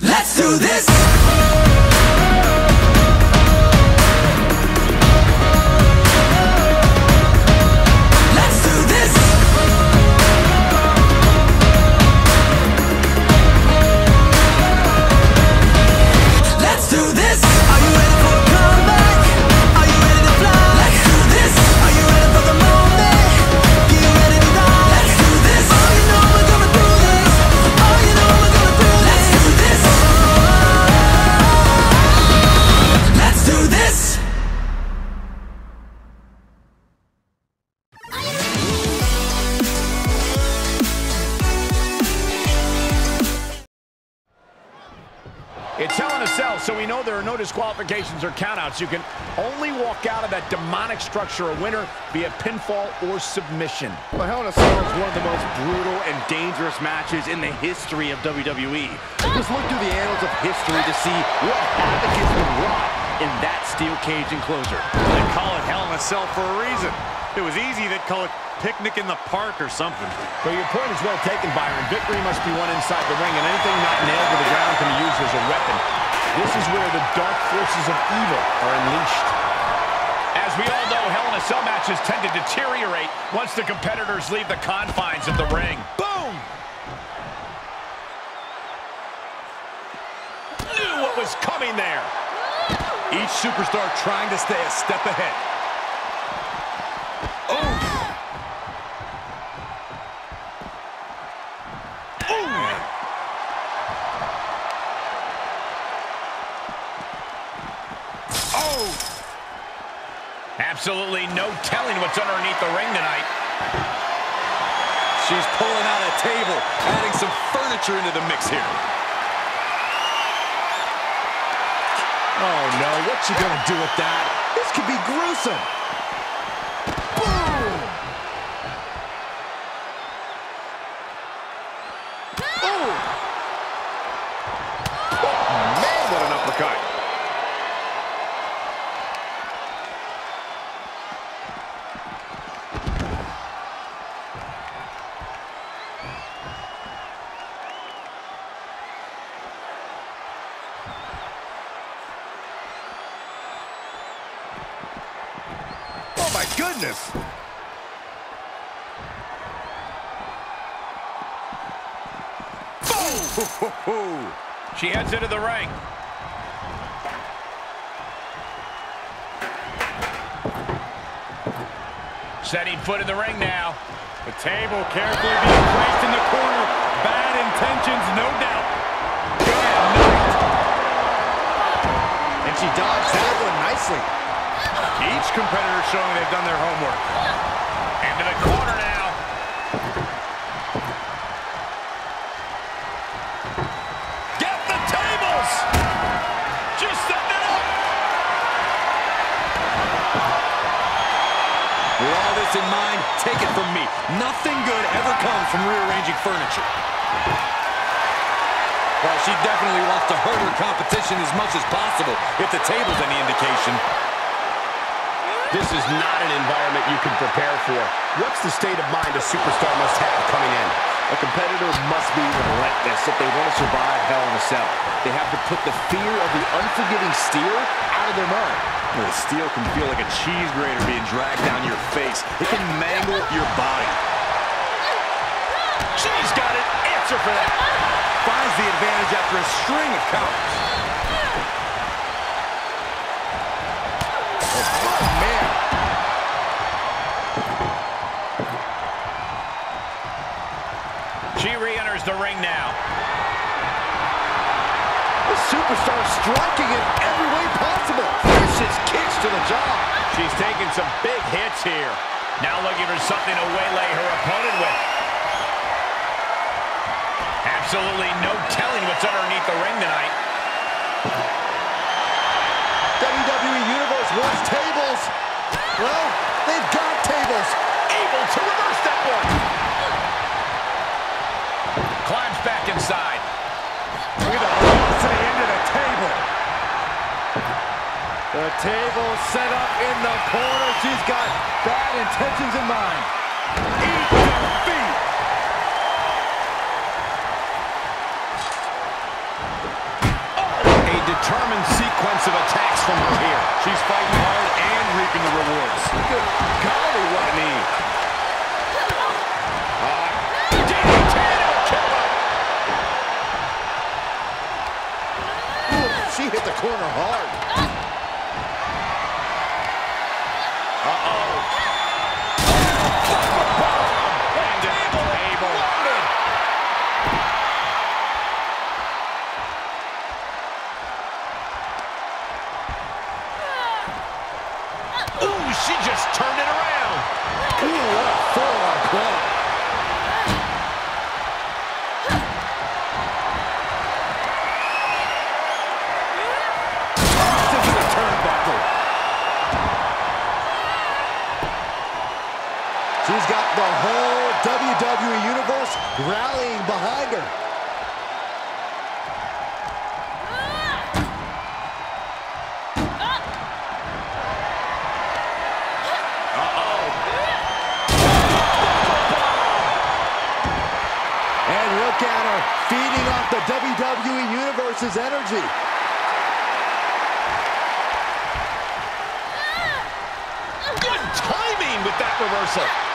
Let's do this! Disqualifications or countouts. You can only walk out of that demonic structure a winner via pinfall or submission. Well, Hell in a Cell is one of the most brutal and dangerous matches in the history of WWE. Just look through the annals of history to see what havoc has been wrought in that steel cage enclosure. They call it Hell in a Cell for a reason. It was easy, they'd call it Picnic in the Park or something. But your point is well taken, Byron. Victory must be won inside the ring, and anything not nailed to the ground can be used as a weapon. This is where the dark forces of evil are unleashed. As we all know, Hell in a Cell matches tend to deteriorate once the competitors leave the confines of the ring. Boom! Knew what was coming there. Each superstar trying to stay a step ahead. Absolutely no telling what's underneath the ring tonight. She's pulling out a table, adding some furniture into the mix here. Oh no, what you gonna do with that? This could be gruesome. My goodness. She heads into the ring. Setting foot in the ring now. The table carefully being placed in the corner. Bad intentions, no doubt. Good night. And she dodged that one nicely. Each competitor showing they've done their homework. Into the corner now. Get the tables! She's setting it up. With all this in mind, take it from me. Nothing good ever comes from rearranging furniture. Well, she definitely wants to hurt her competition as much as possible, if the table's any indication. This is not an environment you can prepare for. What's the state of mind a superstar must have coming in? A competitor must be relentless if they want to survive Hell in a Cell. They have to put the fear of the unforgiving steel out of their mind. The steel can feel like a cheese grater being dragged down your face. It can mangle your body. She's got an answer for that. Finds the advantage after a string of counters. The ring now. The superstar striking in every way possible. Vicious kicks to the jaw. She's taking some big hits here. Now looking for something to waylay her opponent with. Absolutely no telling what's underneath the ring tonight. WWE Universe wants tables. Well, they've got tables. Able to reverse that one. inside. Look at the velocity into the table. The table set up in the corner. She's got bad intentions in mind. Eat defeat. A determined sequence of attacks from her here. She's fighting hard and reaping the rewards. Good golly, what a knee. Corner hard. Ah! Uh-oh. Got the whole WWE Universe rallying behind her. And look at her, feeding off the WWE Universe's energy. Good timing with that reversal.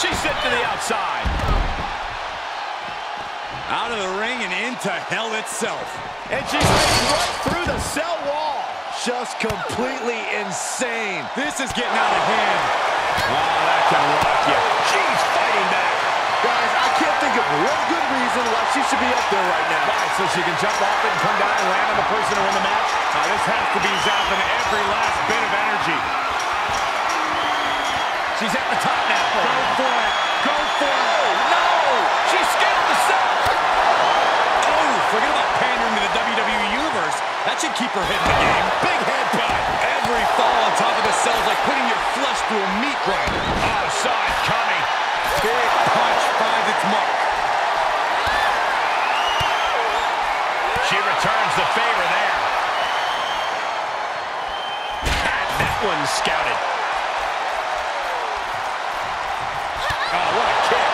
She's sent to the outside. Out of the ring and into hell itself. And she's heading right through the cell wall. Just completely insane. This is getting out of hand. Oh, that can rock you. She's fighting back. Guys, I can't think of one good reason why she should be up there right now. Why, so she can jump off it and come down and land on the person to win the match? Now, this has to be zapping every last bit of energy. She's at the top now. Go for it. Go for it. No! She scaled the cell. Oh, forget about pandering to the WWE Universe. That should keep her in the game. Big headbutt. Every fall on top of the cell is like putting your flesh through a meat grinder. Oh, saw it coming. Big punch finds its mark. She returns the favor there. That one scouted. Oh, what a kick.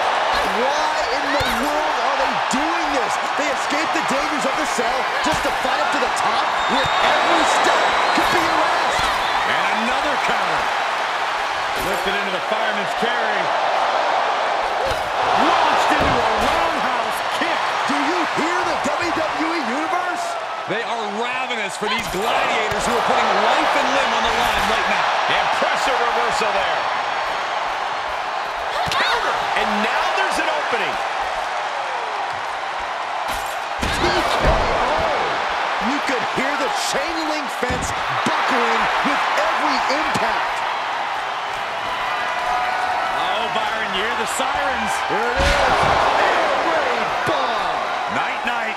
Why in the world are they doing this? They escape the dangers of the cell just to fight up to the top where every step could be your last. And another counter. Lifted into the fireman's carry. Launched into a roundhouse kick. Do you hear the WWE Universe? They are ravenous for these gladiators who are putting life and limb on the line right now. Impressive reversal there. Counter. And now an. You could hear the chain link fence buckling with every impact. Oh, Byron, you hear the sirens. Here it is. Bomb. Night, night.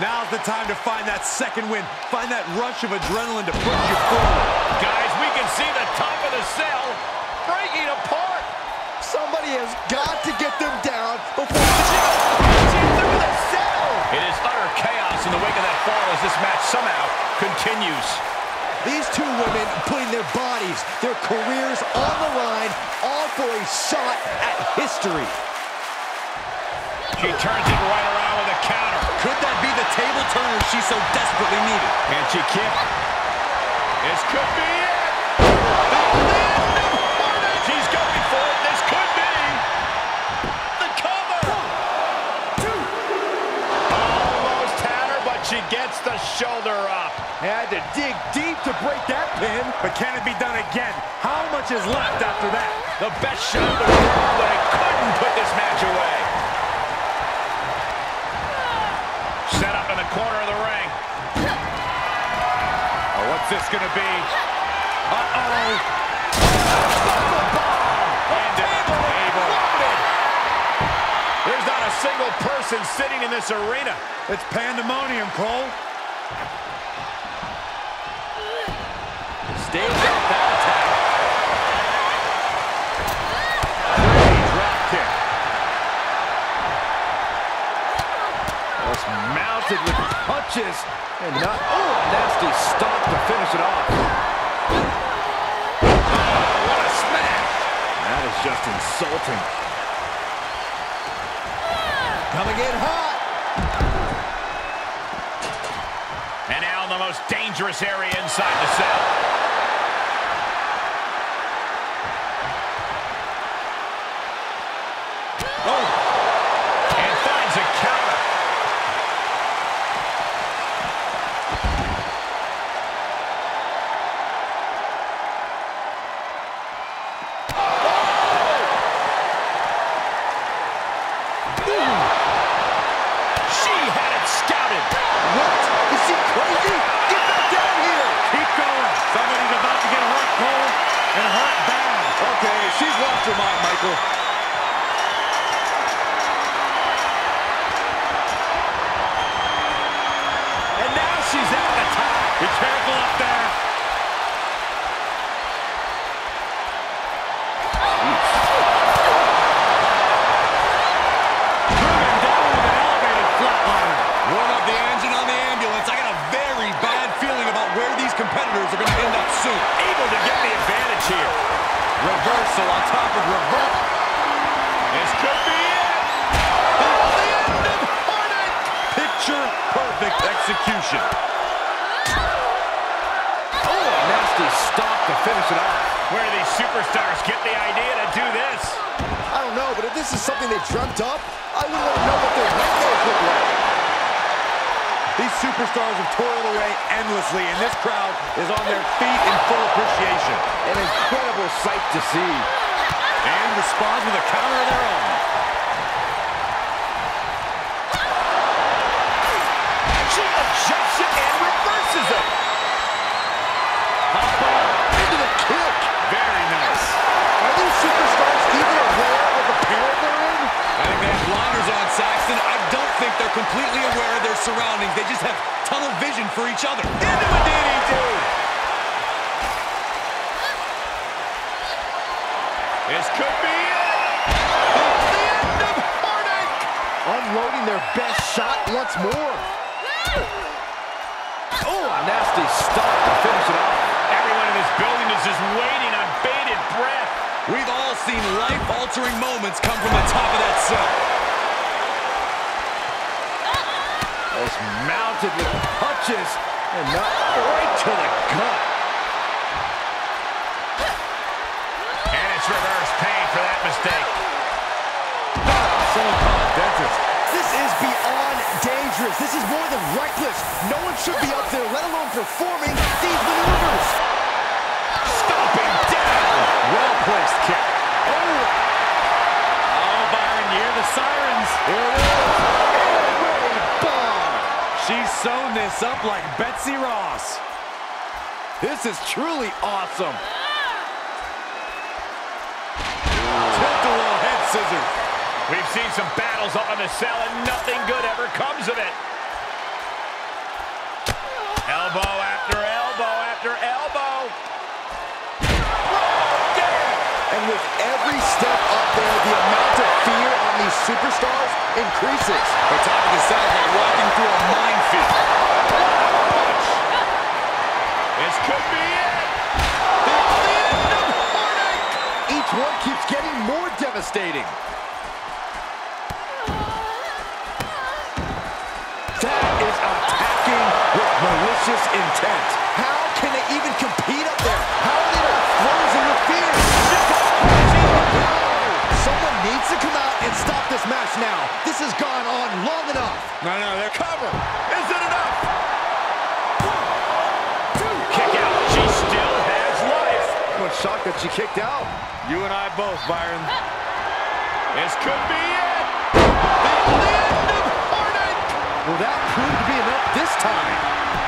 Now's the time to find that second win. Find that rush of adrenaline to push you forward. Guys, we can see the top of the cell breaking apart. Somebody has got to get them down before She's through the cell. It is utter chaos in the wake of that fall as this match somehow continues. These two women putting their bodies, their careers on the line, all for a shot at history. She turns it right around with a counter. Could that be the table turner she so desperately needed? And she kick. This could be it. The shoulder up. Had to dig deep to break that pin. But can it be done again? How much is left after that? The best shot in the world, but it couldn't put this match away. Set up in the corner of the ring. Oh, what's this gonna be? Uh-oh. And a table. There's not a single person sitting in this arena. It's pandemonium, Cole. Stays out that attack. Great drop kick. Was mounted with punches and not. Oh, nasty stomp to finish it off. What a smash. That is just insulting. Dangerous area inside the cell. Lost Michael. Competitors are going to end up soon. Able to get the advantage here. Reversal on top of reversal. This could be it. The end of Heartache. Picture perfect execution. Oh, a nasty stop to finish it off. Where do these superstars get the idea to do this? I don't know, but if this is something they dreamt up, I wouldn't want to know what their nightmares look like. These superstars have toiled away endlessly, and this crowd is on their feet in full appreciation. An incredible sight to see. And responds with a counter of their own. She adjusts it and reverses it. Into the kick. Very nice. Are these superstars even aware of the they're in? On, Saxton. I think they're completely aware of their surroundings. They just have tunnel vision for each other. Into a DDT. This could be it. The end of Heartache. Unloading their best shot once more. Oh, a nasty stop to finish it off. Everyone in this building is just waiting on bated breath. We've all seen life-altering moments come from the top of that cell. As mounted with punches and not right to the gut. And it's reverse pain for that mistake. Ah, Someone dentist. This is beyond dangerous. This is more than reckless. No one should be up there, let alone performing these maneuvers. Stomping down. Well-placed kick. Oh, Byron, you hear the sirens. Here it is. She's sewn this up like Betsy Ross. This is truly awesome. Tilt-a-whirl head scissors. We've seen some battles up in the cell and nothing good ever comes of it. Elbow after elbow after elbow. Oh, And with every step up there, the amount superstars increases. The top of the like walking through a minefield. This could be it. Each one keeps getting more devastating. That is attacking with malicious intent. How can they even compete match now. This has gone on long enough. No, no, they're Cover. Is it enough? Kick out. She still has life. I'm shocked that she kicked out. You and I both, Byron. This could be it. The end of Harnick. Will that prove to be enough this time?